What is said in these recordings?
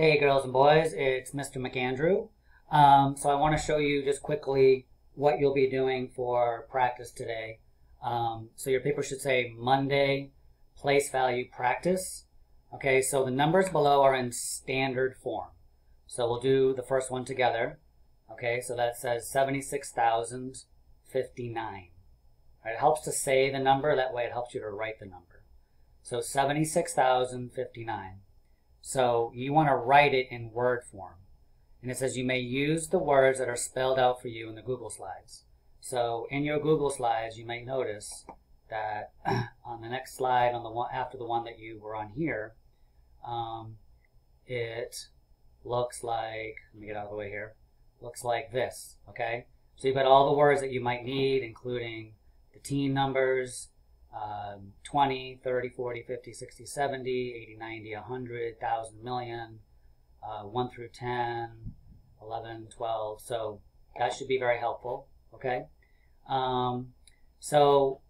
Hey girls and boys, it's Mr. McAndrew. Um, so I want to show you just quickly what you'll be doing for practice today. Um, so your paper should say Monday place value practice. Okay, so the numbers below are in standard form. So we'll do the first one together. Okay, so that says 76,059. Right, it helps to say the number, that way it helps you to write the number. So 76,059. So you want to write it in word form. And it says you may use the words that are spelled out for you in the Google Slides. So in your Google Slides, you might notice that on the next slide, on the one after the one that you were on here, um, it looks like, let me get out of the way here, looks like this, okay? So you've got all the words that you might need, including the team numbers, um, 20, 30, 40, 50, 60, 70, 80, 90, 100, 1,000, million, uh, 1 through 10, 11, 12. So that should be very helpful, okay? Um, so,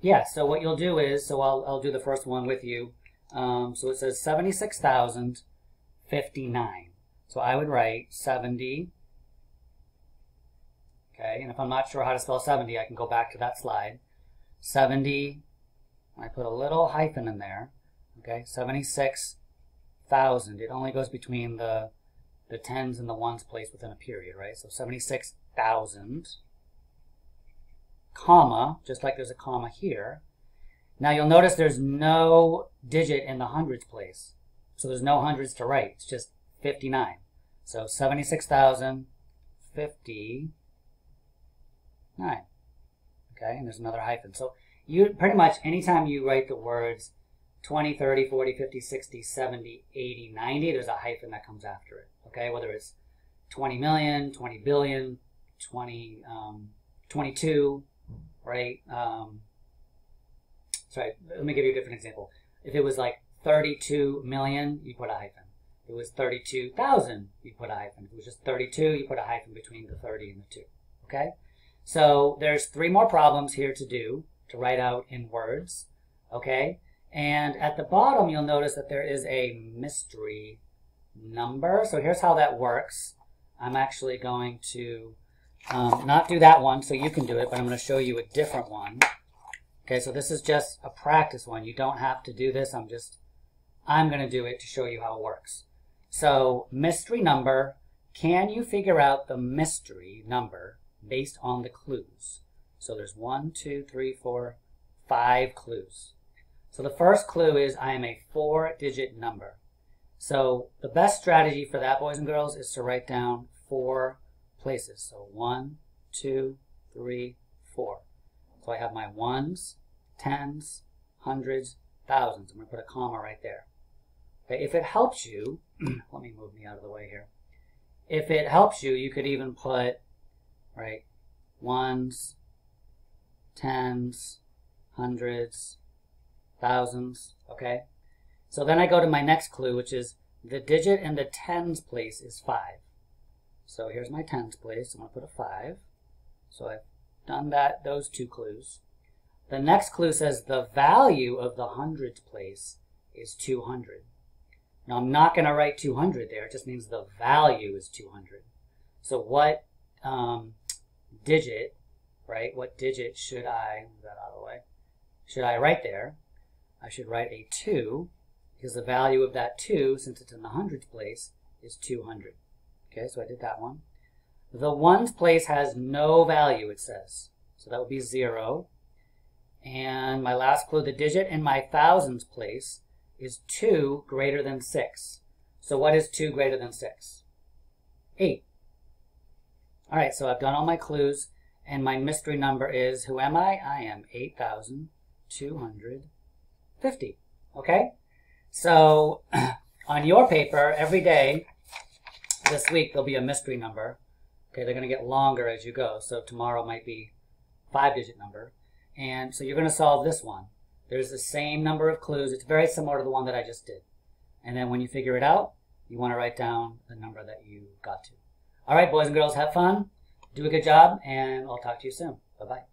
yeah, so what you'll do is, so I'll, I'll do the first one with you. Um, so it says 76,059. So I would write 70, okay, and if I'm not sure how to spell 70, I can go back to that slide. 70, I put a little hyphen in there, okay, 76,000. It only goes between the, the tens and the ones placed within a period, right? So 76,000, comma, just like there's a comma here. Now you'll notice there's no digit in the hundreds place. So there's no hundreds to write. It's just 59. So 76,059. Okay, and there's another hyphen. So you pretty much anytime you write the words 20, 30, 40, 50, 60, 70, 80, 90, there's a hyphen that comes after it. Okay, whether it's 20 million, 20 billion, 20, um, 22, right? Um, sorry, let me give you a different example. If it was like 32 million, you put a hyphen. If it was 32,000, you put a hyphen. If it was just 32, you put a hyphen between the 30 and the 2. Okay? So there's three more problems here to do, to write out in words. Okay? And at the bottom, you'll notice that there is a mystery number. So here's how that works. I'm actually going to um, not do that one, so you can do it, but I'm going to show you a different one. Okay, so this is just a practice one. You don't have to do this. I'm just, I'm going to do it to show you how it works. So mystery number, can you figure out the mystery number based on the clues? So there's one, two, three, four, five clues. So the first clue is I am a four-digit number. So the best strategy for that, boys and girls, is to write down four places. So one, two, three, four. So I have my ones, tens, hundreds, thousands. I'm going to put a comma right there. Okay, if it helps you, let me move me out of the way here. If it helps you, you could even put, right, ones, tens, hundreds, thousands, okay? So then I go to my next clue, which is the digit in the tens place is 5. So here's my tens place. I'm going to put a 5. So I've done that, those two clues. The next clue says the value of the hundreds place is 200. Now I'm not going to write 200 there. It just means the value is 200. So what um, digit, right, what digit should I, move that out of the way, should I write there? I should write a 2 because the value of that 2, since it's in the hundreds place, is 200. Okay, so I did that one. The ones place has no value, it says. So that would be 0. And my last clue, the digit in my thousands place is 2 greater than 6. So what is 2 greater than 6? 8. All right, so I've done all my clues, and my mystery number is, who am I? I am 8,250. Okay? So on your paper, every day this week, there'll be a mystery number. Okay, they're going to get longer as you go. So tomorrow might be five-digit number. And so you're going to solve this one. There's the same number of clues. It's very similar to the one that I just did. And then when you figure it out, you want to write down the number that you got to. All right, boys and girls, have fun. Do a good job, and I'll talk to you soon. Bye-bye.